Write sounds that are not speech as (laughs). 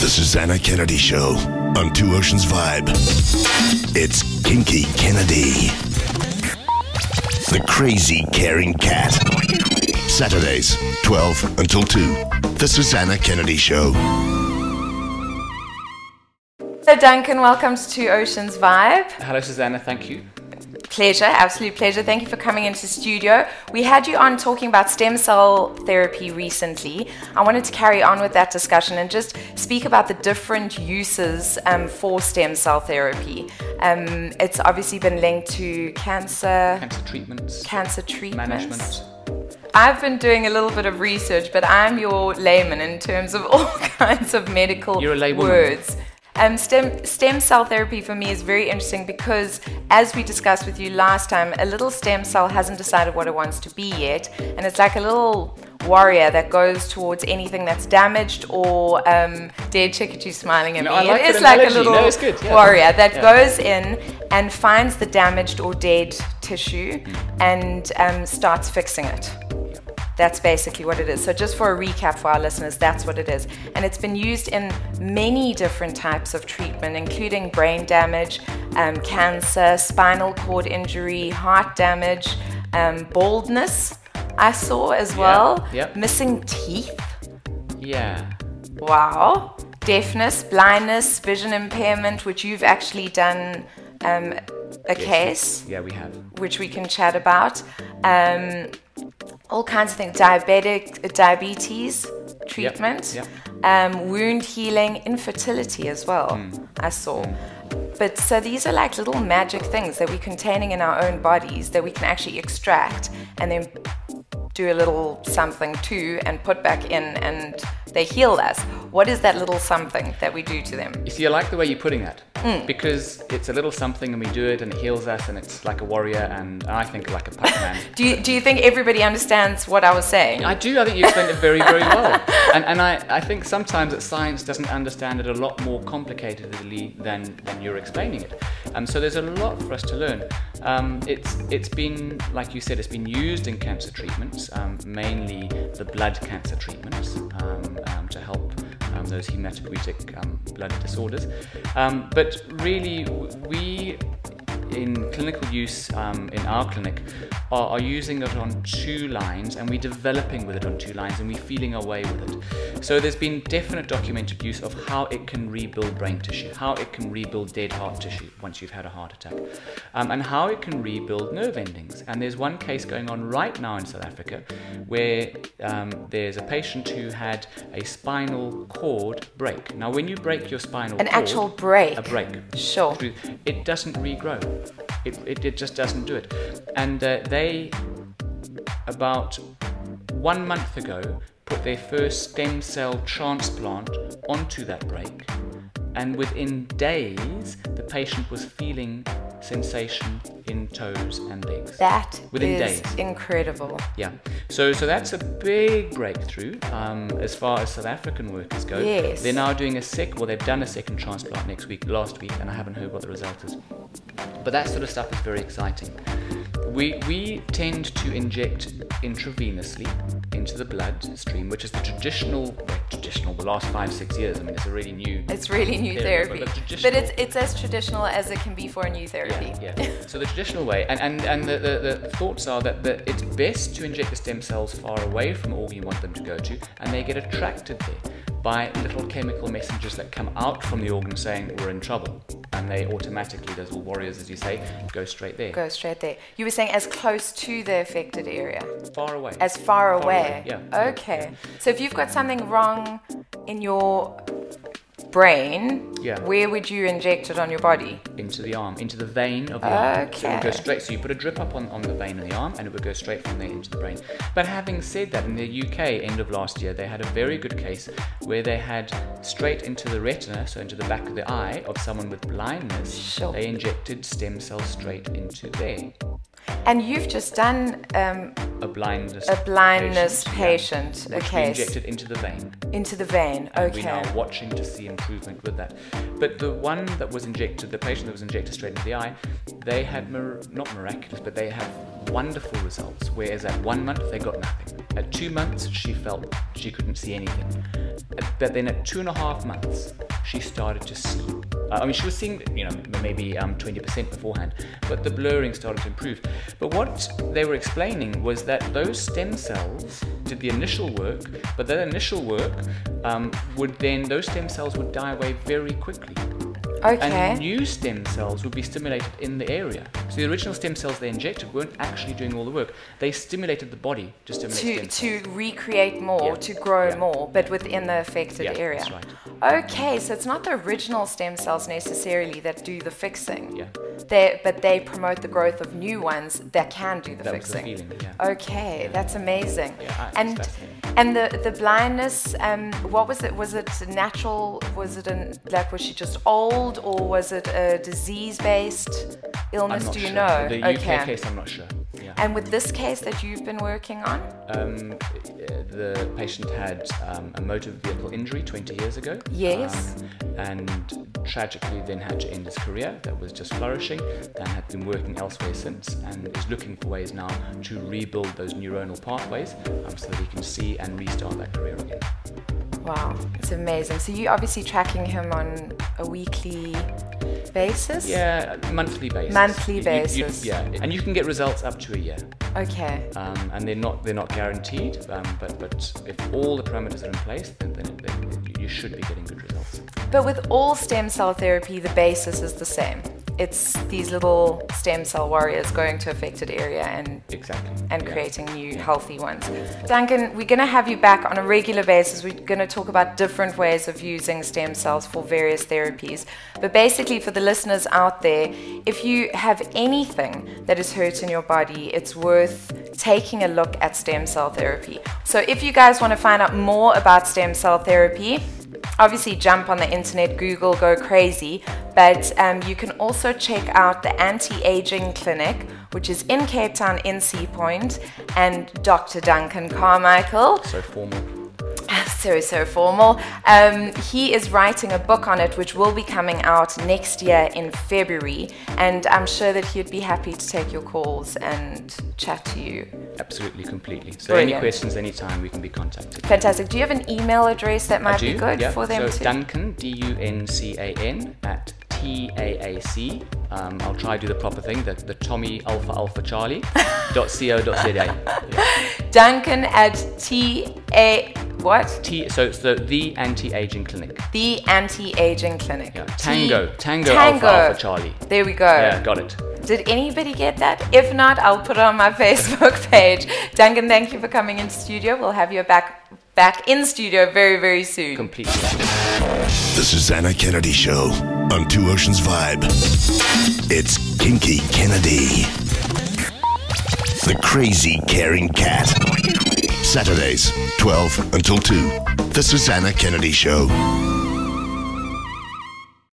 The Susana Kennedy Show on Two Oceans Vibe. It's Kinky Kennedy. The Crazy Caring Cat. Saturdays, 12 until 2. The Susana Kennedy Show. Hello, Duncan. Welcome to Two Oceans Vibe. Hello, Susana. Thank you. Pleasure, absolute pleasure. Thank you for coming into the studio. We had you on talking about stem cell therapy recently. I wanted to carry on with that discussion and just speak about the different uses um, for stem cell therapy. Um, it's obviously been linked to cancer, Cancer treatments, cancer treatments. management. I've been doing a little bit of research, but I'm your layman in terms of (laughs) all kinds of medical You're a laywoman. words. Um, stem, stem cell therapy for me is very interesting because, as we discussed with you last time, a little stem cell hasn't decided what it wants to be yet, and it's like a little warrior that goes towards anything that's damaged or um, dead chickadee smiling at No, me. Like it is like a little No, yeah. warrior that Yeah. goes in and finds the damaged or dead tissue and um, starts fixing it. That's basically what it is. So, just for a recap for our listeners, that's what it is. And it's been used in many different types of treatment, including brain damage, um, cancer, spinal cord injury, heart damage, um, baldness, I saw as well, yep. missing teeth. Yeah. Wow. Deafness, blindness, vision impairment, which you've actually done um, a case Yeah, we have. which we can chat about. Um, all kinds of things, diabetic, diabetes treatment, yep. Um, wound healing, infertility as well. Hmm. I saw. But so these are like little magic things that we're containing in our own bodies that we can actually extract and then do a little something to and put back in and they heal us. What is that little something that we do to them? You see, I like the way you're putting that Hmm. because it's a little something and we do it and it heals us and it's like a warrior and I think like a Pac-Man. (laughs) Do you, do you think everybody understands what I was saying? I do. I think you explained it very, very well. (laughs) And, and I, I think sometimes that science doesn't understand it a lot more complicatedly than, than you're explaining it. Um, so there's a lot for us to learn. Um, it's, it's been, like you said, it's been used in cancer treatments, um, mainly the blood cancer treatments um, um, to help um, those hematopoietic um, blood disorders. Um, but really, we clinical use um, in our clinic are, are using it on two lines and we're developing with it on two lines and we're feeling our way with it. So there's been definite documented use of how it can rebuild brain tissue, how it can rebuild dead heart tissue once you've had a heart attack, um, and how it can rebuild nerve endings. And there's one case going on right now in South Africa where um, there's a patient who had a spinal cord break. Now, when you break your spinal cord. An cord, actual break. a break, Sure. it doesn't regrow. It, it, it just doesn't do it. And uh, they, about one month ago, put their first stem cell transplant onto that break. And within days, the patient was feeling sensation in toes and legs. That Within is days. incredible. Yeah, so so that's a big breakthrough um, as far as South African workers go. Yes. They're now doing a sec. Well, they've done a second transplant next week, last week, and I haven't heard what the result is. But that sort of stuff is very exciting. We we tend to inject intravenously into the bloodstream, which is the traditional, traditional, the last five six years. I mean, it's a really new. It's really new therapy. but But, it's it's as traditional as it can be for a new therapy. Yeah, yeah. (laughs) so the traditional way, and, and, and the, the, the thoughts are that the, it's best to inject the stem cells far away from the organ you want them to go to, and they get attracted there by little chemical messengers that come out from the organ saying we're in trouble. And they automatically, those little warriors, as you say, go straight there. Go straight there. You were saying as close to the affected area, Far away. as far, Far away. Away, yeah. Okay. So if you've got something wrong in your brain, Yeah. where would you inject it on your body? into the arm, into the vein of the arm. So it would go straight. So you put a drip up on, on the vein in the arm, and it would go straight from there into the brain. But having said that, in the UK, end of last year, they had a very good case where they had straight into the retina, so into the back of the eye of someone with blindness. Sure. They injected stem cells straight into there. And you've just done um, A blindness. a blindness yeah, patient, a which we injected into the vein. into the vein. and we're Okay. now watching to see improvement with that. But the one that was injected, the patient that was injected straight into the eye, they had mir- not miraculous, but they have wonderful results, whereas at one month they got nothing. At two months, she felt she couldn't see anything. But then at two and a half months, she started to see. Uh, I mean, she was seeing, you know, maybe um, 20% beforehand, but the blurring started to improve. But what they were explaining was that those stem cells did the initial work, but that initial work um, would then, those stem cells would die away very quickly. Okay. And new stem cells would be stimulated in the area. So the original stem cells they injected weren't actually doing all the work. They stimulated the body to stimulate to, to recreate more, Yeah. to grow Yeah. more, but within the affected Yeah, area. that's right. Okay, so it's not the original stem cells necessarily that do the fixing. Yeah. They, but they promote the growth of new ones that can do the That was the fixing. feeling. Okay, that's amazing. Yeah, I- it's and. And the the blindness, um, what was it? Was it natural? Was it an, like was she just old, or was it a disease based illness? Do you sure. know? The okay. UK case, I'm not sure. Yeah. And with this case that you've been working on, Um, the patient had um, a motor vehicle injury 20 years ago. Yes. um, and tragically then had to end his career that was just flourishing and had been working elsewhere since and is looking for ways now to rebuild those neuronal pathways um, so that he can see and restart that career. Wow, it's amazing. So you're obviously tracking him on a weekly basis? Yeah, monthly basis. Monthly You- you- you- basis. yeah, and you can get results up to a year. Okay. um, and they're not they're not guaranteed. Um, but but if all the parameters are in place, then, then, then you should be getting good results. But with all stem cell therapy, the basis is the same. It's these little stem cell warriors going to affected area and Exactly. and yeah. creating new healthy ones. Duncan, we're going to have you back on a regular basis. We're going to talk about different ways of using stem cells for various therapies. But basically, for the listeners out there, if you have anything that is hurt in your body, it's worth taking a look at stem cell therapy. So, if you guys want to find out more about stem cell therapy, obviously jump on the internet, Google, go crazy. But um, you can also check out the anti aging clinic, which is in Cape Town, in Sea Point, and Dr. Duncan Carmichael So formal. (laughs) so so formal. Um, he is writing a book on it, which will be coming out next year in February, and I'm sure that he'd be happy to take your calls and chat to you. Absolutely, completely. So any Brilliant. questions, anytime, we can be contacted. Fantastic. Do you have an email address that might do, be good yeah. for them so to? Duncan, D-U-N-C-A-N, at T-A-A-C. Um, I'll try to do the proper thing, the, the Tommy Alpha Alpha Charlie, dot co.za. Yeah. (laughs) Duncan at T A what? T, so it's the, the Anti-Aging Clinic. The Anti-Aging Clinic. Yeah. T- Tango, Tango, Tango. Alpha Alpha Charlie. There we go. Yeah, got it. Did anybody get that? If not, I'll put it on my (laughs) Facebook page. Duncan, thank you for coming in studio. We'll have you back back in studio very, very soon. Completely. The Susana Kennedy Show on Two Oceans Vibe. It's Kinky Kennedy. The crazy caring cat. Saturdays, 12 until 2. The Susana Kennedy Show.